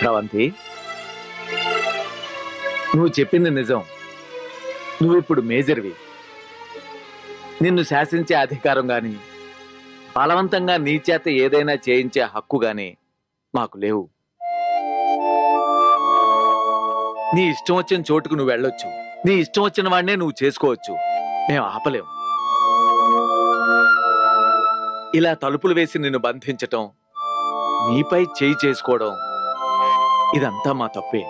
స్రవంతి నువ్వు చెప్పింది నిజం. నువ్వు ఇప్పుడు మేజర్వి. నిన్ను శాసించే అధికారం గాని బలవంతంగా నీ చేత ఏదైనా చేయించే హక్కు గాని మాకు లేవు. నీ ఇష్టం వచ్చిన చోటుకు నువ్వు వెళ్ళొచ్చు. నీ ఇష్టం వచ్చిన వాడినే నువ్వు చేసుకోవచ్చు. మేము ఆపలేం. ఇలా తలుపులు వేసి నిన్ను బంధించటం నీపై చేయి చేసుకోవడం ఇదంతా మా తప్పే.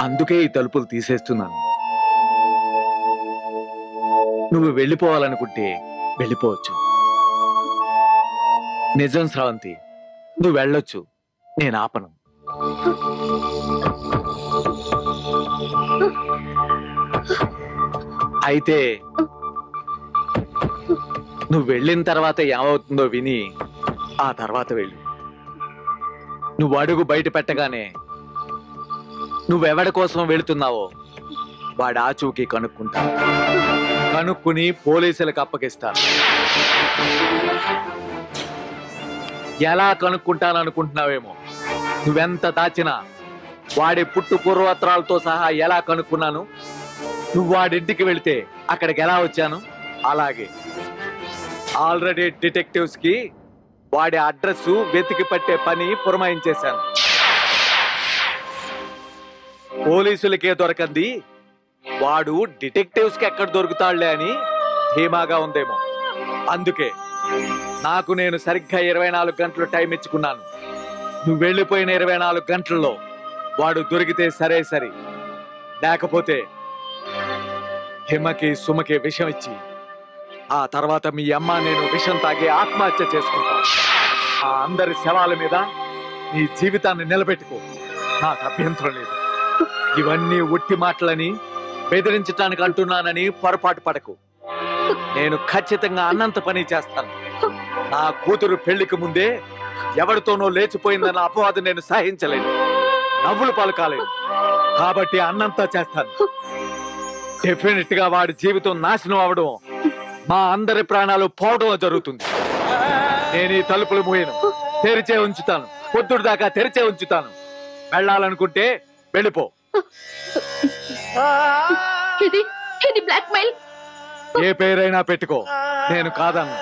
అందుకే ఈ తలుపులు తీసేస్తున్నాను. నువ్వు వెళ్ళిపోవాలనుకుంటే వెళ్ళిపోవచ్చు. నిజం స్రవంతి నువ్వు వెళ్ళొచ్చు. నేను ఆపను. అయితే నువ్వు వెళ్ళిన తర్వాత ఏమవుతుందో విని ఆ తర్వాత వెళ్ళు. నువ్వు అడుగు బయట పెట్టగానే నువ్వెవడి కోసం వెళుతున్నావో వాడు ఆచూకీ కనుక్కుంటా. కనుక్కుని పోలీసులకు అప్పగిస్తాను ఎలా కనుక్కుంటాననుకుంటున్నావేమో? నువ్వెంత దాచినా వాడి పుట్టు పూర్వత్రాలతో సహా ఎలా కనుక్కున్నాను? నువ్వు వాడింటికి వెళితే అక్కడికి ఎలా వచ్చాను? అలాగే. ఆల్రెడీ డిటెక్టివ్స్కి వాడి అడ్రస్ వెతికి పట్టే పని పురమాయించేశాను. పోలీసులకే దొరకంది. వాడు డిటెక్టివ్స్కి ఎక్కడ దొరుకుతాడులే అని ధీమాగా ఉందేమో. అందుకే నాకు నేను సరిగ్గా ఇరవై నాలుగు గంటలు టైం ఇచ్చుకున్నాను. నువ్వు వెళ్ళిపోయిన ఇరవై నాలుగు గంటల్లో వాడు దొరికితే సరే సరే. లేకపోతే హిమకి సుమకి విషం ఇచ్చి ఆ తర్వాత మీ అమ్మ నేను విషం తాగి ఆత్మహత్య చేసుకుంటాను ఆ అందరి శవాల మీద నీ జీవితాన్ని నిలబెట్టుకో. నాకు అభ్యంతరం లేదు. ఇవన్నీ ఒట్టి మాటలని బెదిరించటానికి అంటున్నానని పొరపాటు పడకు. నేను ఖచ్చితంగా అన్నంత పని చేస్తాను. నా కూతురు పెళ్ళికి ముందే ఎవరితోనో లేచిపోయిందన్న అపవాదం నేను సహించలేను. నవ్వులు పాలు కాబట్టి అన్నంతా చేస్తాను. డెఫినెట్గా వాడి జీవితం నాశనం అవడం మా అందరి ప్రాణాలు పోవడం జరుగుతుంది. నేను ఈ తలుపులు మూయను. తెరిచే ఉంచుతాను. పొద్దుడు దాకా తెరిచే ఉంచుతాను. వెళ్ళాలనుకుంటే వెళ్ళిపో. ఏ పేరైనా పెట్టుకో. నేను కాదన్నా.